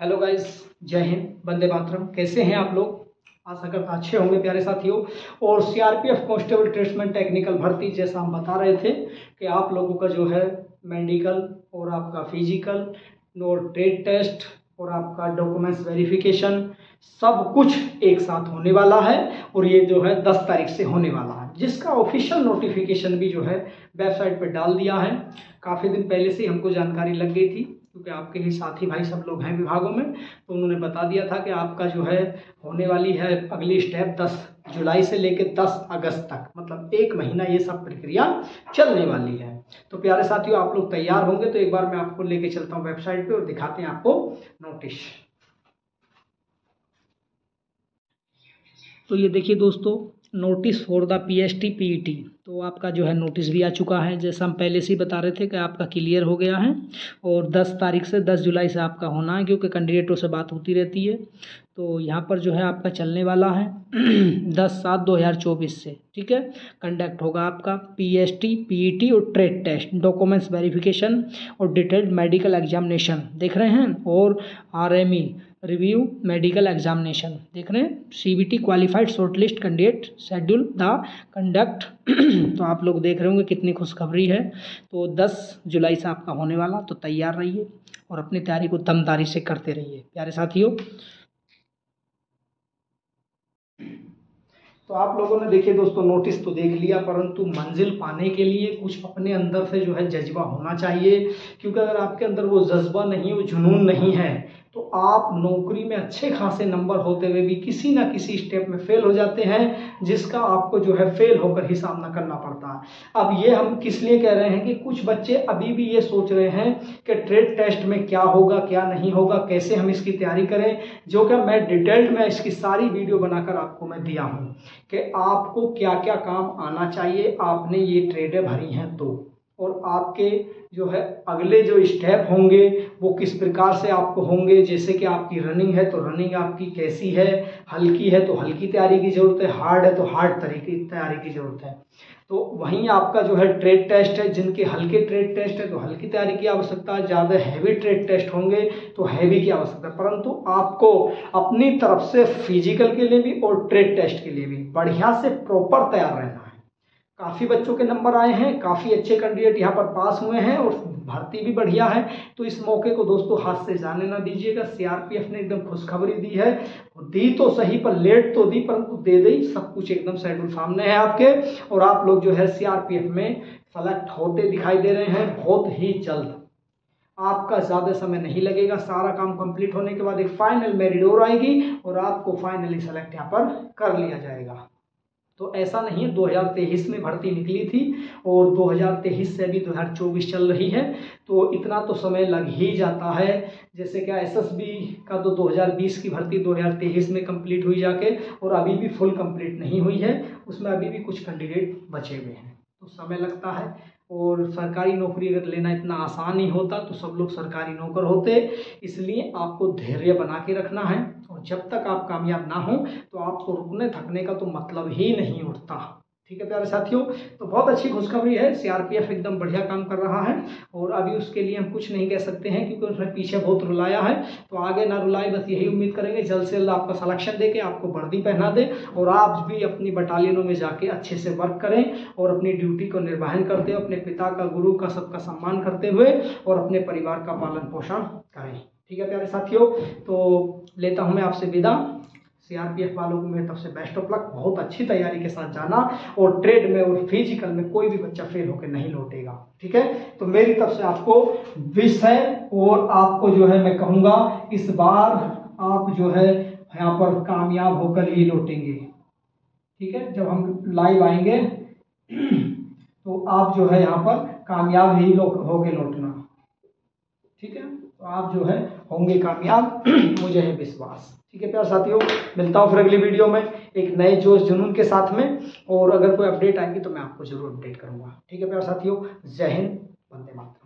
Hello guys जय हिंद बंदे मातरम। कैसे हैं आप लोग? आशा करता अच्छे होंगे, प्यारे साथियों। और सीआरपीएफ कांस्टेबल ट्रेड्समैन टेक्निकल भर्ती, जैसा हम बता रहे थे कि आप लोगों का जो है मेडिकल और आपका फ़िज़िकल और ट्रेड टेस्ट और आपका डॉक्यूमेंट्स वेरिफिकेशन सब कुछ एक साथ होने वाला है और ये जो है दस तारीख से होने वाला है। जिसका ऑफिशियल नोटिफिकेशन भी जो है वेबसाइट पर डाल दिया है। काफ़ी दिन पहले से हमको जानकारी लग गई थी। क्योंकि आपके ही साथी भाई सब लोग हैं विभागों में तो उन्होंने बता दिया था कि आपका जो है, होने वाली है अगली स्टेप 10 जुलाई से लेकर 10 अगस्त तक। मतलब एक महीना ये सब प्रक्रिया चलने वाली है। तो प्यारे साथियों, आप लोग तैयार होंगे तो एक बार मैं आपको लेके चलता हूँ वेबसाइट पे और दिखाते हैं आपको नोटिस तो ये देखिए दोस्तों notice for the P S T P E T तो आपका जो है नोटिस भी आ चुका है। जैसा हम पहले से ही बता रहे थे कि आपका क्लियर हो गया है और 10 तारीख से 10 जुलाई से आपका होना है क्योंकि कैंडिडेटों से बात होती रहती है। तो यहाँ पर जो है आपका चलने वाला है दस सात दो हज़ार चौबीस से। ठीक है? कंडक्ट होगा आपका P S T P E T और ट्रेड टेस्ट डॉक्यूमेंट्स वेरिफिकेशन और डिटेल्ड मेडिकल एग्जामिनेशन देख रहे हैं? और R M E review medical examination देख रहे हैं? C B T qualified short list candidate schedule the conduct तो आप लोग देख रहे होंगे कितनी खुशखबरी है। तो 10 जुलाई से आपका होने वाला तो तैयार रहिए और अपनी तैयारी को दमदारी से करते रहिए। प्यारे साथियों। तो आप लोगों ने देखिए दोस्तों नोटिस तो देख लिया, परंतु मंजिल पाने के लिए कुछ अपने अंदर से जो है जज्बा होना चाहिए, क्योंकि अगर आपके अंदर वो जज्बा नहीं, वो जुनून नहीं है तो आप नौकरी में अच्छे खासे नंबर होते हुए भी किसी ना किसी स्टेप में फेल हो जाते हैं, जिसका आपको जो है फेल होकर ही सामना करना पड़ता है। अब ये हम किस लिए कह रहे हैं कि कुछ बच्चे अभी भी ये सोच रहे हैं कि ट्रेड टेस्ट में क्या होगा, क्या नहीं होगा, कैसे हम इसकी तैयारी करें, जो कि मैं डिटेल्ड में इसकी सारी वीडियो बनाकर आपको मैं दिया हूँ कि आपको क्या क्या काम आना चाहिए, आपने ये ट्रेडें भरी हैं तो। और आपके जो है अगले जो स्टेप होंगे, वो किस प्रकार से आपको होंगे? जैसे कि आपकी रनिंग है तो रनिंग आपकी कैसी है? हल्की है तो हल्की तैयारी की ज़रूरत है। हार्ड है तो हार्ड तरीके, तैयारी की ज़रूरत है। तो वहीं आपका जो है ट्रेड टेस्ट है, जिनके हल्के ट्रेड टेस्ट है तो हल्की तैयारी की आवश्यकता है। ज़्यादा हैवी ट्रेड टेस्ट होंगे तो हैवी की आवश्यकता है। परंतु आपको अपनी तरफ़ से फ़िज़िकल के लिए भी और ट्रेड टेस्ट के लिए भी बढ़िया से प्रॉपर तैयार रहना। काफ़ी बच्चों के नंबर आए हैं, काफ़ी अच्छे कैंडिडेट यहाँ पर पास हुए हैं और भर्ती भी बढ़िया है। तो इस मौके को दोस्तों हाथ से जाने ना दीजिएगा। सीआरपीएफ ने एकदम खुशखबरी दी है दी तो सही, पर लेट तो दी, परंतु दे दी सब कुछ एकदम शेड्यूल सामने है आपके। और आप लोग जो है सीआरपीएफ में सेलेक्ट होते दिखाई दे रहे हैं, बहुत ही जल्द। आपका ज़्यादा समय नहीं लगेगा, सारा काम कंप्लीट होने के बाद एक फाइनल मेरिट और आएगी और आपको फाइनली सेलेक्ट यहाँ पर कर लिया जाएगा। तो ऐसा नहीं है 2023 में भर्ती निकली थी और 2023 से अभी 2024 चल रही है। तो इतना तो समय लग ही जाता है। जैसे क्या एसएसबी का तो 2020 की भर्ती 2023 में कंप्लीट हुई जाके और अभी भी फुल कंप्लीट नहीं हुई है। उसमें अभी भी कुछ कैंडिडेट बचे हुए हैं। तो समय लगता है। और सरकारी नौकरी अगर लेना इतना आसान ही होता तो सब लोग सरकारी नौकर होते। इसलिए आपको धैर्य बना के रखना है। और जब तक आप कामयाब ना हो तो आपको रुकने थकने का तो मतलब ही नहीं उठता। ठीक है प्यारे साथियों? तो बहुत अच्छी खुशखबरी है। सीआरपीएफ एकदम बढ़िया काम कर रहा है और अभी उसके लिए हम कुछ नहीं कह सकते हैं क्योंकि उसने पीछे बहुत रुलाया है। तो आगे ना रुलाए, बस यही उम्मीद करेंगे, जल्द से जल्द आपका सलेक्शन दे के आपको वर्दी पहना दे और आप भी अपनी बटालियनों में जाके अच्छे से वर्क करें और अपनी ड्यूटी को निर्वाहन करते हुए, अपने पिता का, गुरु का, सबका सम्मान करते हुए और अपने परिवार का पालन पोषण करें। ठीक है प्यारे साथियों? तो लेता हूँ मैं आपसे विदा। सीआरपीएफ वालों को मेरी तरफ़ से बेस्ट ऑफ़ लक बहुत अच्छी तैयारी के साथ जाना और ट्रेड में और फ़िज़िकल में कोई भी बच्चा फेल होकर नहीं लौटेगा, ठीक है? तो मेरी तरफ़ से आपको विश है और आपको जो है मैं कहूँगा, इस बार आप जो है यहाँ पर कामयाब होकर ही लौटेंगे, ठीक है? जब हम लाइव आएँगे तो आप जो है यहाँ पर कामयाब ही होके लौटना, ठीक है? तो आप जो है होंगे कामयाब, मुझे है विश्वास। ठीक है प्यार साथियों, मिलता हूँ फिर अगली वीडियो में एक नए जोश जुनून के साथ में। और अगर कोई अपडेट आएगी तो मैं आपको ज़रूर अपडेट करूँगा। ठीक है प्यार साथियों, जय हिंद, वंदे मातरम।